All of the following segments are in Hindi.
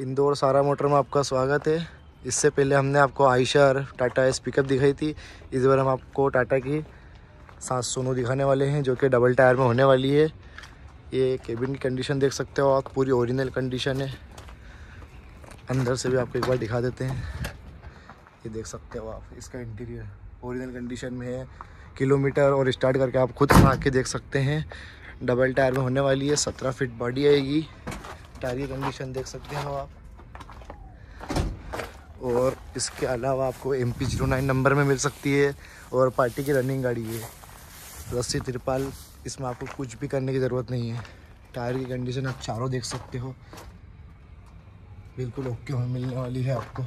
इंदौर सारा मोटर में आपका स्वागत है। इससे पहले हमने आपको आयशर टाटा एस पिकअप दिखाई थी। इस बार हम आपको टाटा की सांस सोनू दिखाने वाले हैं, जो कि डबल टायर में होने वाली है। ये केबिन की कंडीशन देख सकते हो आप, पूरी ओरिजिनल कंडीशन है। अंदर से भी आपको एक बार दिखा देते हैं। ये देख सकते हो आप, इसका इंटीरियर ओरिजिनल कंडीशन में है। किलोमीटर और स्टार्ट करके आप खुद आके देख सकते हैं। डबल टायर में होने वाली है, सत्रह फीट बॉडी आएगी। टायर की कंडीशन देख सकते हो आप। और इसके अलावा आपको M P zero nine number में मिल सकती है और पार्टी की रनिंग गाड़ी है। रस्सी त्रिपाल, इसमें आपको कुछ भी करने की ज़रूरत नहीं है। टायर की कंडीशन आप चारों देख सकते हो। बिल्कुल ओके हो, मिलने वाली है आपको।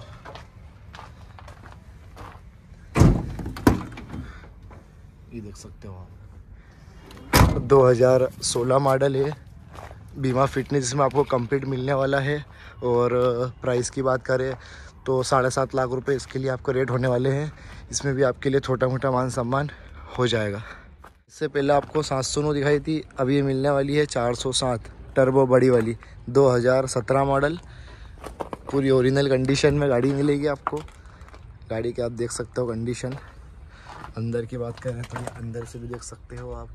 ये देख सकते हो आप। 2016 मॉडल है। बीमा फिटनेस जिसमें आपको कंप्लीट मिलने वाला है और प्राइस की बात करें तो साढ़े सात लाख रुपए इसके लिए आपको रेट होने वाले हैं। इसमें भी आपके लिए छोटा मोटा मान सम्मान हो जाएगा। इससे पहले आपको सात सौ दिखाई थी अभी ये मिलने वाली है चार सौ सात टर्बो बड़ी वाली 2017 मॉडल पूरी ओरिजिनल कंडीशन में गाड़ी मिलेगी आपको। गाड़ी के आप देख सकते हो कंडीशन अंदर की बात करें तो अंदर से भी देख सकते हो आप।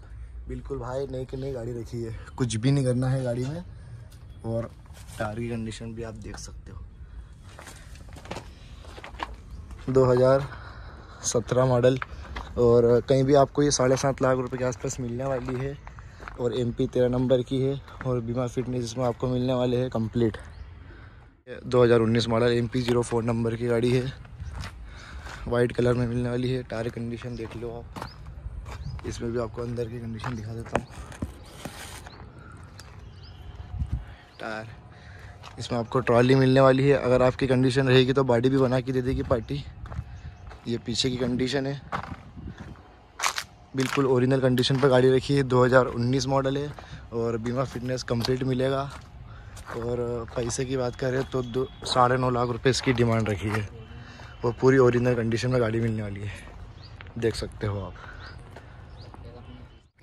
बिल्कुल भाई, नई की नई गाड़ी रखी है। कुछ भी नहीं करना है गाड़ी में। और टायर की कंडीशन भी आप देख सकते हो। 2017 मॉडल और कहीं भी आपको ये साढ़े सात लाख रुपए के आसपास मिलने वाली है। और एम पी तेरह नंबर की है। और बीमा फिटनेस इसमें आपको मिलने वाले हैं complete 2019 model M P zero four number की गाड़ी है। वाइट कलर में मिलने वाली है। टायर कंडीशन देख लो आप। इसमें भी आपको अंदर की कंडीशन दिखा देता हूँ। टायर। इसमें आपको ट्रॉली मिलने वाली है। अगर आपकी कंडीशन रहेगी तो बॉडी भी बना के दे देगी पार्टी ये पीछे की कंडीशन है। बिल्कुल ओरिजिनल कंडीशन पर गाड़ी रखी है। 2019 मॉडल है और बीमा फिटनेस कंप्लीट मिलेगा। और पैसे की बात करें तो दो, साढ़े नौ लाख रुपए इसकी डिमांड रखी है। और पूरी ओरिजिनल कंडीशन में गाड़ी मिलने वाली है। देख सकते हो आप।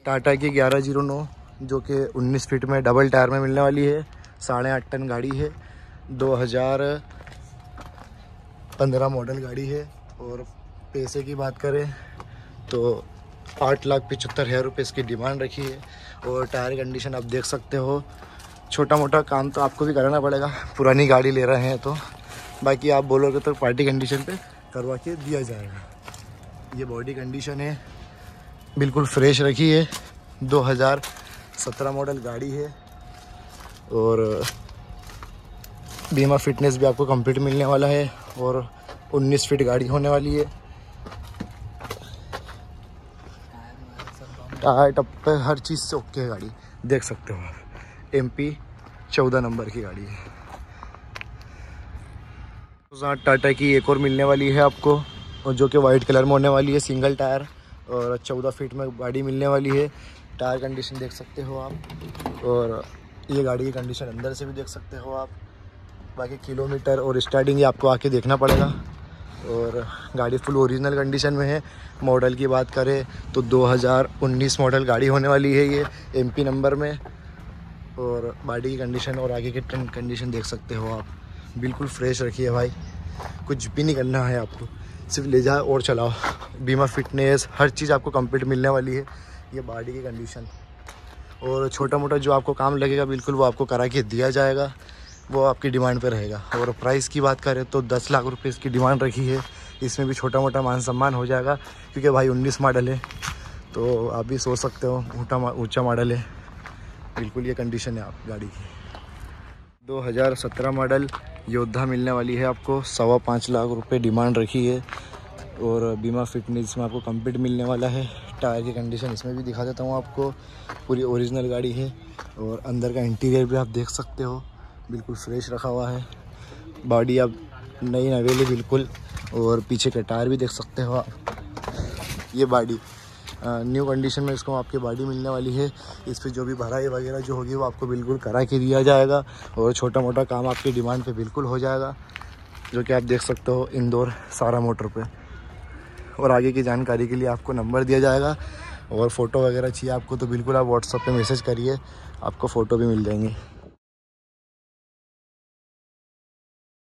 टाटा की ग्यारह ज़ीरो नौ, जो कि 19 फीट में डबल टायर में मिलने वाली है। साढ़े आठ टन गाड़ी है। 2015 मॉडल गाड़ी है। और पैसे की बात करें तो आठ लाख पचहत्तर हज़ार रुपये इसकी डिमांड रखी है। और टायर कंडीशन आप देख सकते हो। छोटा मोटा काम तो आपको भी कराना पड़ेगा। पुरानी गाड़ी ले रहे हैं तो। बाकी आप बोलोगे तो पार्टी कंडीशन पे करवा के दिया जाएगा। ये बॉडी कंडीशन है। बिल्कुल फ्रेश रखी है। 2017 मॉडल गाड़ी है और, बीमा फिटनेस भी आपको कंप्लीट मिलने वाला है और 19 फीट गाड़ी होने वाली है। टायर टप्पे हर चीज़ से ओके है गाड़ी। देख सकते हो आप। एम पी चौदह नंबर की गाड़ी है। टाटा की एक और मिलने वाली है आपको, और जो कि वाइट कलर में होने वाली है सिंगल टायर और चौदह फीट में गाड़ी मिलने वाली है। टायर कंडीशन देख सकते हो आप। और ये गाड़ी की कंडीशन अंदर से भी देख सकते हो आप। बाकी किलोमीटर और स्टार्टिंग आपको आके देखना पड़ेगा। और गाड़ी फुल ओरिजिनल कंडीशन में है। मॉडल की बात करें तो 2019 मॉडल गाड़ी होने वाली है ये एमपी नंबर में। और बॉडी की कंडीशन और आगे की कंडीशन देख सकते हो आप। बिल्कुल फ्रेश रखिए भाई। कुछ भी नहीं करना है आपको। सिर्फ़ ले जाओ और चलाओ। बीमा फिटनेस, हर चीज़ आपको कंप्लीट मिलने वाली है। ये बॉडी की कंडीशन और छोटा मोटा जो आपको काम लगेगा, बिल्कुल वो आपको करा के दिया जाएगा। वो आपकी डिमांड पे रहेगा। और प्राइस की बात करें तो दस लाख रुपए इसकी डिमांड रखी है। इसमें भी छोटा मोटा मान सम्मान हो जाएगा। क्योंकि भाई उन्नीस मॉडल है। तो आप भी सोच सकते हो ऊँचा ऊँचा मॉडल है। बिल्कुल ये कंडीशन है आप गाड़ी की। 2017 मॉडल योद्धा मिलने वाली है आपको। सवा पाँच लाख रुपए डिमांड रखी है और बीमा फिटनेस में आपको कंप्लीट मिलने वाला है। टायर की कंडीशन इसमें भी दिखा देता हूँ आपको। पूरी ओरिजिनल गाड़ी है और अंदर का इंटीरियर भी आप देख सकते हो। बिल्कुल फ्रेश रखा हुआ है। बॉडी आप नई नवेली बिल्कुल और पीछे के टायर भी देख सकते हो आप। ये बॉडी न्यू कंडीशन में इसको आपकी बॉडी मिलने वाली है। इस पर जो भी भराई वगैरह जो होगी वो आपको बिल्कुल करा के दिया जाएगा और छोटा मोटा काम आपकी डिमांड पे बिल्कुल हो जाएगा, जो कि आप देख सकते हो इंदौर सारा मोटर पे। और आगे की जानकारी के लिए आपको नंबर दिया जाएगा और फ़ोटो वगैरह चाहिए आपको तो बिल्कुल आप व्हाट्सअप पे मैसेज करिए, आपको फ़ोटो भी मिल जाएँगे।